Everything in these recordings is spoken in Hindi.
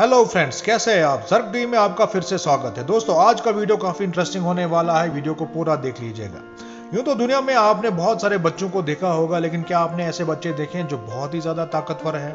हेलो फ्रेंड्स कैसे हैं आप? जर्क डी में आपका फिर से स्वागत है। दोस्तों, आज का वीडियो काफ़ी इंटरेस्टिंग होने वाला है। वीडियो को पूरा देख लीजिएगा। यूँ तो दुनिया में आपने बहुत सारे बच्चों को देखा होगा, लेकिन क्या आपने ऐसे बच्चे देखे हैं जो बहुत ही ज़्यादा ताकतवर हैं?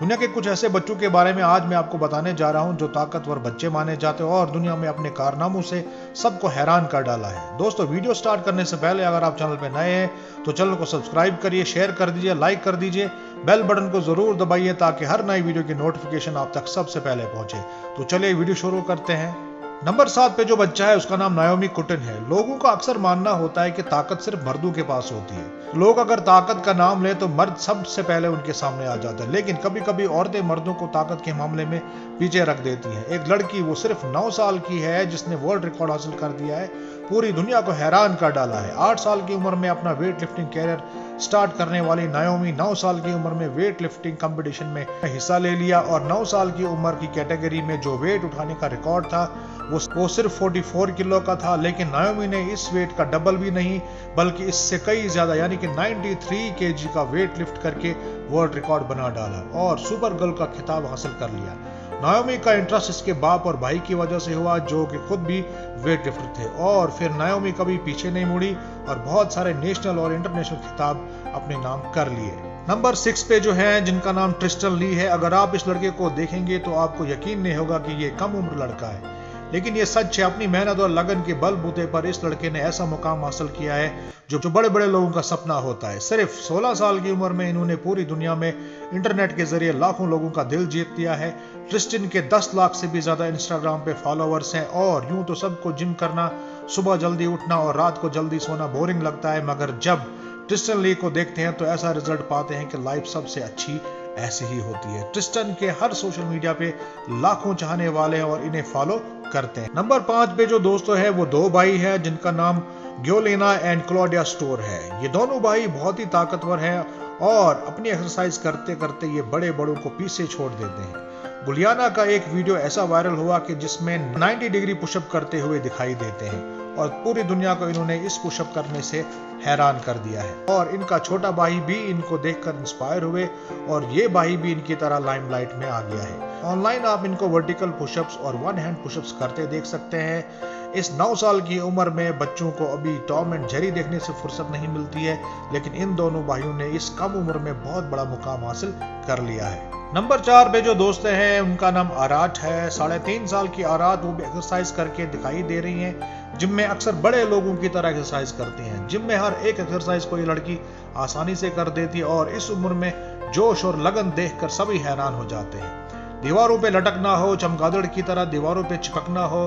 दुनिया के कुछ ऐसे बच्चों के बारे में आज मैं आपको बताने जा रहा हूँ जो ताकतवर बच्चे माने जाते हैं और दुनिया में अपने कारनामों से सबको हैरान कर डाला है। दोस्तों, वीडियो स्टार्ट करने से पहले अगर आप चैनल पर नए हैं तो चैनल को सब्सक्राइब करिए, शेयर कर दीजिए, लाइक कर दीजिए, बेल बटन को ज़रूर दबाइए ताकि हर नई वीडियो की नोटिफिकेशन आप तक सबसे पहले पहुँचे। तो चलिए वीडियो शुरू करते हैं। नंबर सात पे जो बच्चा है, उसका नाम नायोमी कुटन है। लोगों का अक्सर मानना होता है कि ताकत सिर्फ़ मर्दों के पास होती है। लोग अगर ताकत का नाम ले तो मर्द सबसे पहले उनके सामने आ जाता है। लेकिन कभी कभी औरतें मर्दों को ताकत के मामले में पीछे रख देती हैं। एक लड़की, वो सिर्फ़ नौ साल की है, जिसने वर्ल्ड रिकॉर्ड हासिल कर दिया है। पूरी दुनिया को हैरान कर डाला है। आठ साल की उम्र में अपना वेट लिफ्टिंग कैरियर स्टार्ट करने वाली नायोमी नौ साल की उम्र में वेट लिफ्टिंग कंपटीशन में हिस्सा ले लिया और नौ साल की उम्र की कैटेगरी में जो वेट उठाने का रिकॉर्ड था, वो वो सिर्फ़ 44 किलो का था, लेकिन नायोमी ने इस वेट का डबल भी नहीं, बल्कि इससे कई ज़्यादा, यानी कि 93 केजी का वेट लिफ्ट करके वर्ल्ड रिकॉर्ड बना डाला और सुपर गर्ल का खिताब हासिल कर लिया। नायोमी का इंटरेस्ट इसके बाप और भाई की वजह से हुआ, जो कि खुद भी वेट लिफ्टर थे और फिर नायोमी कभी पीछे नहीं मुड़ी और बहुत सारे नेशनल और इंटरनेशनल खिताब अपने नाम कर लिए। नंबर सिक्स पे जो है, जिनका नाम ट्रिस्टल ली है, अगर आप इस लड़के को देखेंगे तो आपको यकीन नहीं होगा कि ये कम उम्र लड़का है। लेकिन ये सच है, अपनी मेहनत और लगन के बल बूते पर इस लड़के ने ऐसा मुकाम हासिल किया है, जो जो बड़े बड़े लोगों का सपना होता है। सिर्फ़ 16 साल की उम्र में इन्होंने पूरी दुनिया में इंटरनेट के ज़रिए लाखों लोगों का दिल जीत लिया है। ट्रिस्टिन के 10 लाख से भी ज़्यादा इंस्टाग्राम पे फॉलोअर्स हैं और यूँ तो सबको जिम करना, सुबह जल्दी उठना और रात को जल्दी सोना बोरिंग लगता है, मगर जब ट्रिस्टन ली को देखते हैं तो ऐसा रिज़ल्ट पाते हैं कि लाइफ सबसे अच्छी ऐसी ही होती है। ट्रिस्टन के हर सोशल मीडिया पे लाखों चाहने वाले हैं और इन्हें फॉलो करते हैं। नंबर पाँच पे जो दोस्तों है, वो दो भाई है, जिनका नाम ग्योलेना एंड क्लोडिया स्टोर है। ये दोनों भाई बहुत ही ताकतवर हैं और अपनी एक्सरसाइज करते करते ये बड़े बड़ों को पीछे छोड़ देते हैं। गुलियाना का एक वीडियो ऐसा वायरल हुआ कि जिसमें 90 डिग्री पुशअप करते हुए दिखाई देते हैं। और पूरी दुनिया को इन्होंने इस पुशअप करने से हैरान कर दिया है। और इनका छोटा भाई भी इनको देखकर इंस्पायर हुए और ये भाई भी इनकी तरह लाइमलाइट में आ गया है। ऑनलाइन आप इनको वर्टिकल पुशअप्स और वन हैंड पुशअप्स करते देख सकते हैं। इस नौ साल की उम्र में बच्चों को अभी टॉम एंड जेरी देखने से फुर्सत नहीं मिलती है, लेकिन इन दोनों भाइयों ने इस कम उम्र में बहुत बड़ा मुकाम हासिल कर लिया है। नंबर चार पे जो दोस्त हैं, उनका नाम आराट है। साढ़े तीन साल की आराट वो भी एक्सरसाइज करके दिखाई दे रही हैं। जिम में अक्सर बड़े लोगों की तरह एक्सरसाइज करती हैं। जिम में हर एक एक्सरसाइज को ये लड़की आसानी से कर देती है और इस उम्र में जोश और लगन देखकर सभी हैरान हो जाते हैं। दीवारों पे लटकना हो, चमगादड़ की तरह दीवारों पे चिपकना हो,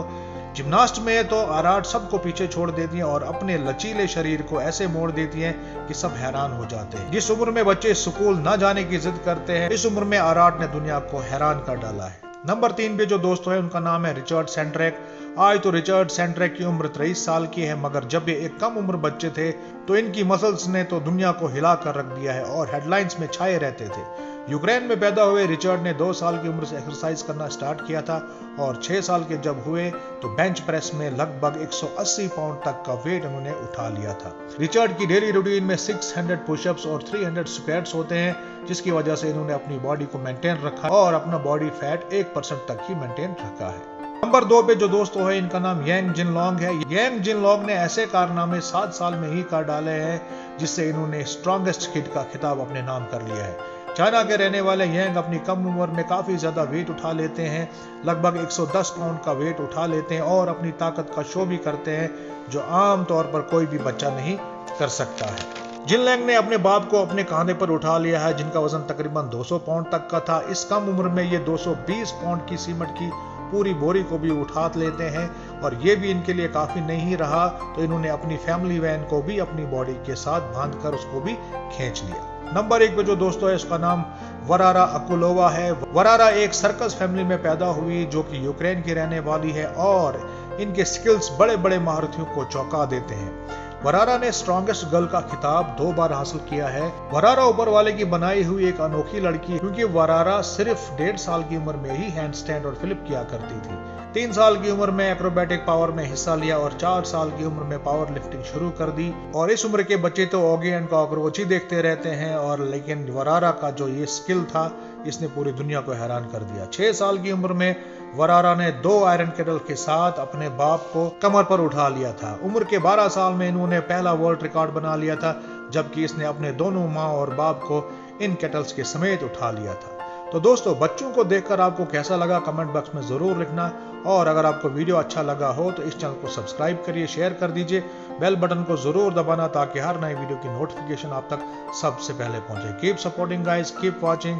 जिम्नास्ट में तो आराट सबको पीछे छोड़ देती हैं और अपने लचीले शरीर को ऐसे मोड़ देती हैं कि सब हैरान हो जाते हैं। जिस उम्र में बच्चे स्कूल न जाने की जिद करते हैं, इस उम्र में आराट ने दुनिया को हैरान कर डाला है। नंबर तीन पे जो दोस्तों है, उनका नाम है रिचर्ड सेंट्रेक आज तो रिचर्ड सेंट्रेक की उम्र तेईस साल की है, मगर जब ये एक कम उम्र बच्चे थे तो इनकी मसल्स ने तो दुनिया को हिला कर रख दिया है और हेडलाइंस में छाए रहते थे। यूक्रेन में पैदा हुए रिचर्ड ने दो साल की उम्र से एक्सरसाइज करना स्टार्ट किया था और छह साल के जब हुए तो बेंच प्रेस में लगभग 180 पाउंड तक का वेट उन्होंने उठा लिया था। रिचर्ड की डेली रूटीन में 600 पुशअप्स और 300 स्क्वाट्स होते हैं, जिसकी वजह से इन्होंने अपनी बॉडी को मेंटेन रखा और अपना बॉडी फैट एक परसेंट तक ही मेंटेन रखा है। नंबर दो पे जो दोस्तों है इनका नाम यंग जिन लॉन्ग है। यंग जिन लॉन्ग ने ऐसे कारनामे सात साल में ही कर डाले हैं, जिससे इन्होंने स्ट्रॉन्गेस्ट किड का खिताब अपने नाम कर लिया है। चाइना के रहने वाले यंग अपनी कम उम्र में काफ़ी ज़्यादा वेट उठा लेते हैं, लगभग 110 पाउंड का वेट उठा लेते हैं और अपनी ताकत का शो भी करते हैं, जो आम तौर पर कोई भी बच्चा नहीं कर सकता है। जिन लैंग ने अपने बाप को अपने कांधे पर उठा लिया है, जिनका वज़न तकरीबन 200 पाउंड तक का था। इस कम उम्र में ये 220 पाउंड की सीमेंट की पूरी बोरी को भी उठा लेते हैं और ये भी इनके लिए काफ़ी नहीं रहा तो इन्होंने अपनी फैमिली वैन को भी अपनी बॉडी के साथ बाँध उसको भी खींच लिया। नंबर एक पे जो दोस्तों है उसका नाम वरारा अकुलोवा है। वरारा एक सर्कस फैमिली में पैदा हुई, जो कि यूक्रेन की रहने वाली है और इनके स्किल्स बड़े बड़े महारथियों को चौंका देते हैं। वरारा ने स्ट्रॉन्गेस्ट गर्ल का खिताब दो बार हासिल किया है। वरारा ऊपर वाले की बनाई हुई एक अनोखी लड़की, क्योंकि वरारा सिर्फ़ डेढ़ साल की उम्र में ही हैंड स्टैंड और फ्लिप किया करती थी। तीन साल की उम्र में एक्रोबैटिक पावर में हिस्सा लिया और चार साल की उम्र में पावर लिफ्टिंग शुरू कर दी। और इस उम्र के बच्चे तो ओगी एंड कॉकरोच ही देखते रहते हैं और लेकिन वरारा का जो ये स्किल था इसने पूरी दुनिया को हैरान कर दिया। छह साल की उम्र में वरारा ने दो आयरन केटल के साथ अपने बाप को कमर पर उठा लिया था। उम्र के 12 साल में इन्होंने पहला वर्ल्ड रिकॉर्ड बना लिया था, जबकि इसने अपने दोनों माँ और बाप को इन केटल्स के समेत उठा लिया था। तो दोस्तों, बच्चों को देखकर आपको कैसा लगा कमेंट बॉक्स में ज़रूर लिखना, और अगर आपको वीडियो अच्छा लगा हो तो इस चैनल को सब्सक्राइब करिए, शेयर कर दीजिए, बेल बटन को ज़रूर दबाना ताकि हर नई वीडियो की नोटिफिकेशन आप तक सबसे पहले पहुँचे। Keep supporting guys keep watching